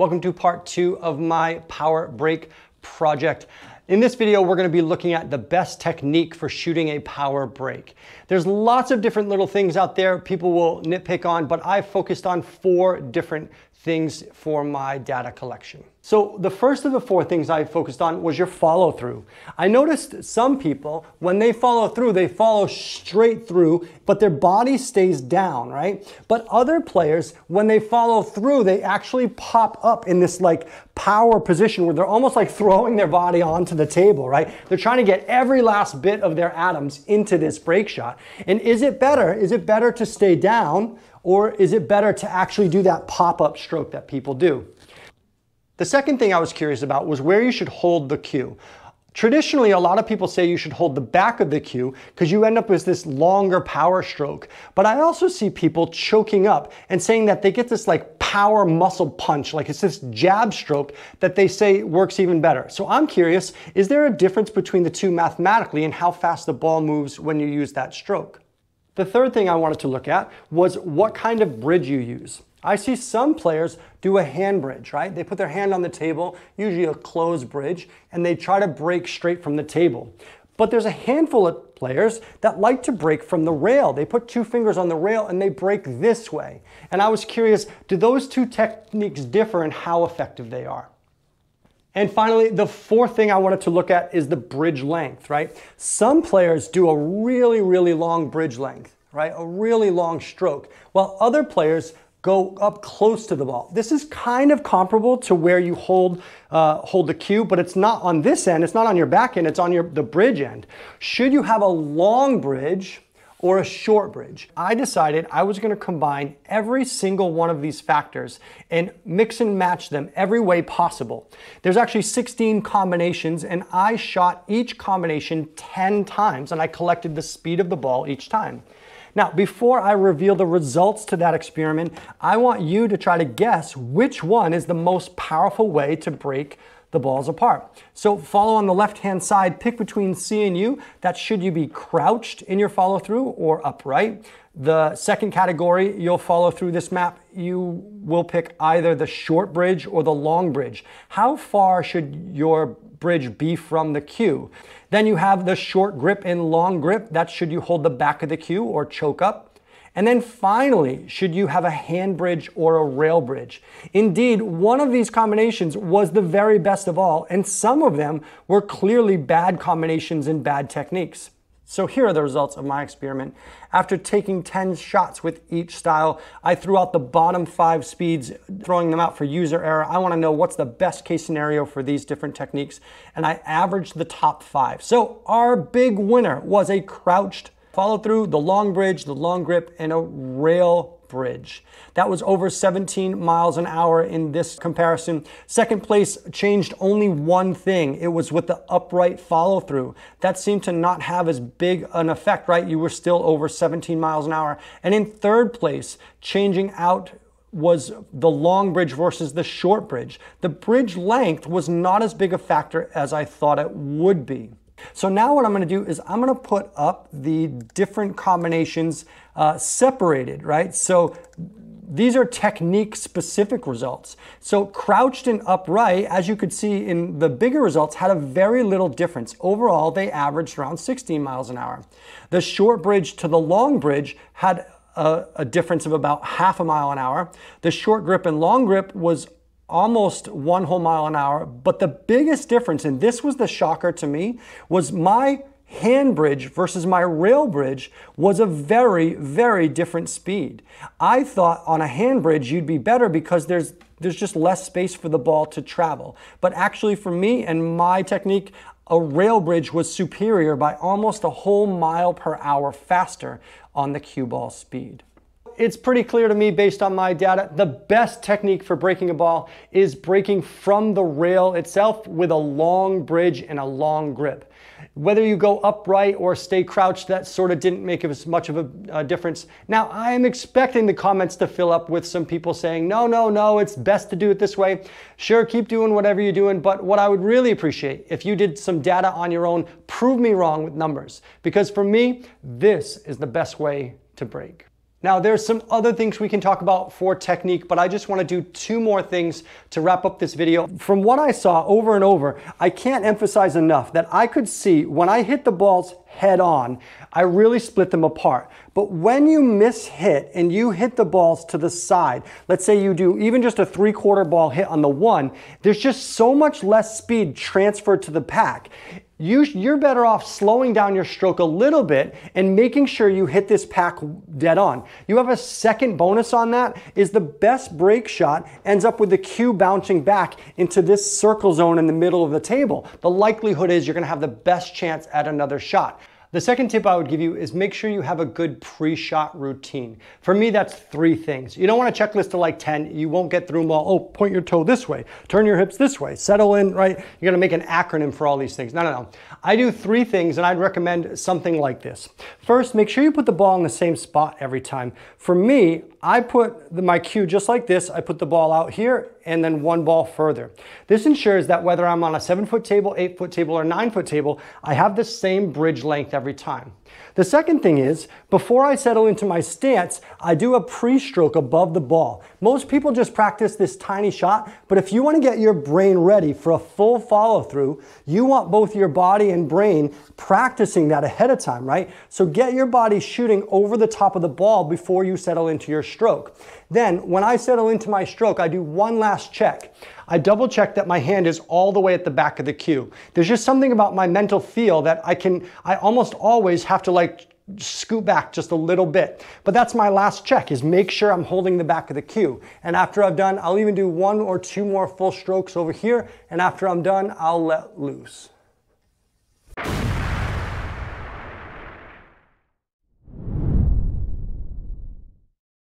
Welcome to part two of my power break project. In this video, we're gonna be looking at the best technique for shooting a power break. There's lots of different little things out there people will nitpick on, but I've focused on four different things for my data collection. So the first of the four things I focused on was your follow through. I noticed some people, when they follow through, they follow straight through, but their body stays down, right? But other players, when they follow through, they actually pop up in this like power position where they're almost like throwing their body onto the table, right? They're trying to get every last bit of their atoms into this break shot. And is it better? Is it better to stay down or is it better to actually do that pop-up stroke that people do? The second thing I was curious about was where you should hold the cue. Traditionally, a lot of people say you should hold the back of the cue because you end up with this longer power stroke. But I also see people choking up and saying that they get this like power muscle punch, like it's this jab stroke that they say works even better. So I'm curious, is there a difference between the two mathematically and how fast the ball moves when you use that stroke? The third thing I wanted to look at was what kind of bridge you use. I see some players do a hand bridge, right? They put their hand on the table, usually a closed bridge, and they try to break straight from the table. But there's a handful of players that like to break from the rail. They put two fingers on the rail and they break this way. And I was curious, do those two techniques differ in how effective they are? And finally, the fourth thing I wanted to look at is the bridge length, right? Some players do a really, really long bridge length, right? A really long stroke, while other players go up close to the ball. This is kind of comparable to where you hold, uh, hold the cue, but it's not on this end, it's not on your back end, it's on your, the bridge end. Should you have a long bridge, or a short bridge. I decided I was gonna combine every single one of these factors and mix and match them every way possible. There's actually 16 combinations and I shot each combination 10 times and I collected the speed of the ball each time. Now, before I reveal the results to that experiment, I want you to try to guess which one is the most powerful way to break the balls apart. So follow on the left-hand side, pick between C and U. That should you be crouched in your follow through or upright. The second category, you'll follow through this map, you will pick either the short bridge or the long bridge. How far should your bridge be from the cue? Then you have the short grip and long grip. That should you hold the back of the cue or choke up. And then finally, should you have a hand bridge or a rail bridge? Indeed, one of these combinations was the very best of all, and some of them were clearly bad combinations and bad techniques. So here are the results of my experiment. After taking 10 shots with each style, I threw out the bottom five speeds, throwing them out for user error. I wanna know what's the best case scenario for these different techniques, and I averaged the top five. So our big winner was a crouched Follow through the long bridge, the long grip, and a rail bridge. That was over 17 miles an hour in this comparison. Second place changed only one thing. It was with the upright follow through. That seemed to not have as big an effect, right? You were still over 17 miles an hour. And in third place, changing out was the long bridge versus the short bridge. The bridge length was not as big a factor as I thought it would be. So now what I'm going to do is I'm going to put up the different combinations uh, separated, right? So these are technique specific results. So crouched and upright, as you could see in the bigger results, had a very little difference. Overall, they averaged around 16 miles an hour. The short bridge to the long bridge had a, a difference of about half a mile an hour. The short grip and long grip was almost one whole mile an hour. But the biggest difference, and this was the shocker to me, was my hand bridge versus my rail bridge was a very, very different speed. I thought on a hand bridge you'd be better because there's there's just less space for the ball to travel. But actually for me and my technique, a rail bridge was superior by almost a whole mile per hour faster on the cue ball speed it's pretty clear to me based on my data, the best technique for breaking a ball is breaking from the rail itself with a long bridge and a long grip. Whether you go upright or stay crouched, that sort of didn't make as much of a, a difference. Now, I am expecting the comments to fill up with some people saying, no, no, no, it's best to do it this way. Sure, keep doing whatever you're doing, but what I would really appreciate if you did some data on your own, prove me wrong with numbers. Because for me, this is the best way to break. Now, there's some other things we can talk about for technique, but I just want to do two more things to wrap up this video. From what I saw over and over, I can't emphasize enough that I could see when I hit the balls head on, I really split them apart. But when you miss hit and you hit the balls to the side, let's say you do even just a three quarter ball hit on the one, there's just so much less speed transferred to the pack you, are better off slowing down your stroke a little bit and making sure you hit this pack dead on. You have a second bonus on that is the best break shot ends up with the cue bouncing back into this circle zone in the middle of the table. The likelihood is you're gonna have the best chance at another shot. The second tip I would give you is make sure you have a good pre-shot routine. For me, that's three things. You don't want a checklist of like 10. You won't get through them all. Oh, point your toe this way, turn your hips this way, settle in, right? You're gonna make an acronym for all these things. No, no, no. I do three things and I'd recommend something like this. First, make sure you put the ball in the same spot every time. For me, I put the, my cue just like this. I put the ball out here and then one ball further. This ensures that whether I'm on a seven foot table, eight foot table, or nine foot table, I have the same bridge length every time. The second thing is, before I settle into my stance, I do a pre-stroke above the ball. Most people just practice this tiny shot, but if you want to get your brain ready for a full follow through, you want both your body and brain practicing that ahead of time, right? So get your body shooting over the top of the ball before you settle into your stroke. Then, when I settle into my stroke, I do one last check. I double check that my hand is all the way at the back of the cue. There's just something about my mental feel that I can, I almost always have to like scoot back just a little bit. But that's my last check is make sure I'm holding the back of the cue. And after I've done, I'll even do one or two more full strokes over here. And after I'm done, I'll let loose.